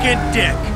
fucking dick.